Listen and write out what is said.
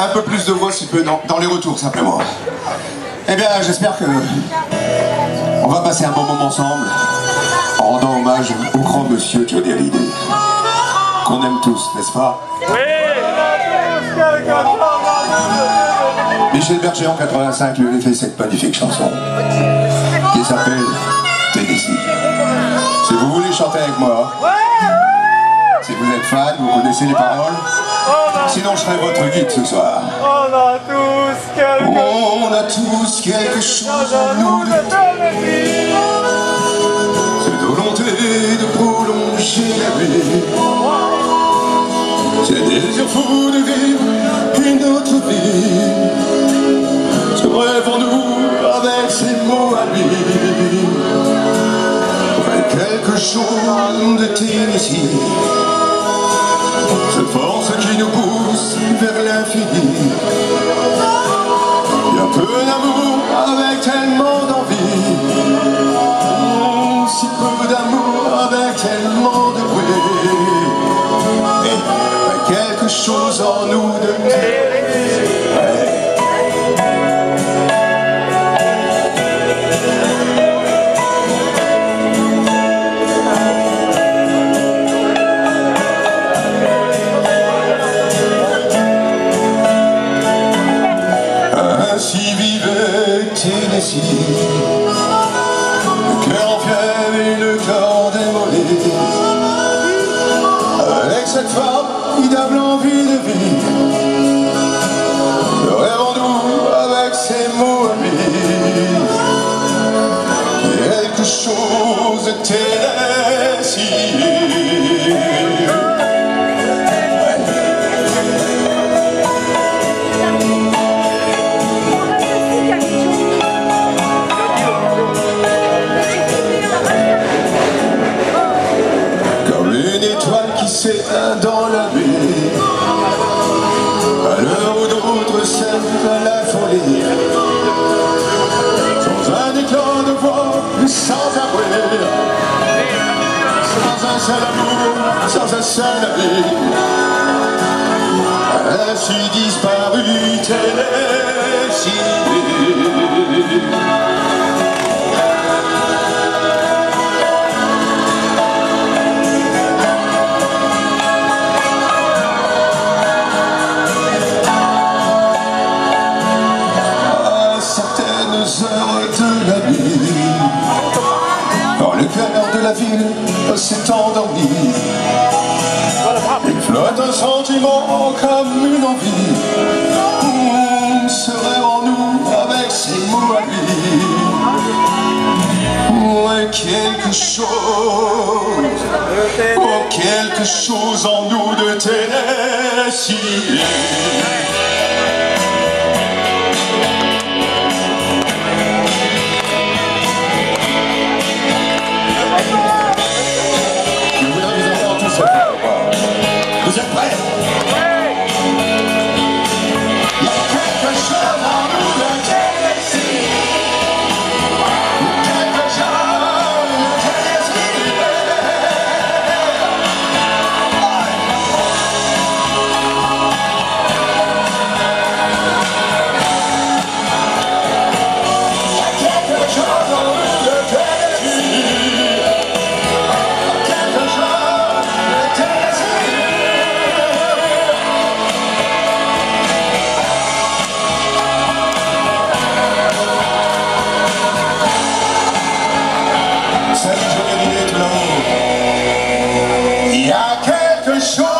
un peu plus de voix s'il peut dans, dans les retours simplement. Eh bien, j'espère que on va passer un bon moment ensemble en rendant hommage au grand monsieur Johnny Hallyday. Qu'on aime tous, n'est-ce pas? Michel Berger en 85 lui avait fait cette magnifique chanson qui s'appelle Tennessee. Si vous voulez chanter avec moi, si vous êtes fan, vous connaissez les paroles, sinon je serai votre guide ce soir. On a tous quelque On a tous quelque chose en nous de cette volonté de prolonger la vie. C'est désir fou de vivre une autre vie. Ce rêve en nous avec ses mots à lui. Quelque chose de Tennessee. Chose en nous de Ainsi vivait Tennessee Sans un seul amour, sans un seul ami Ainsi disparu Tennessee à certaines heures le cœur de la ville s'est endormi, il flotte un sentiment comme une envie. Hum, serait en nous avec ses mots à lui? Ouais, quelque chose, oh, quelque chose en nous de Tennessee. show.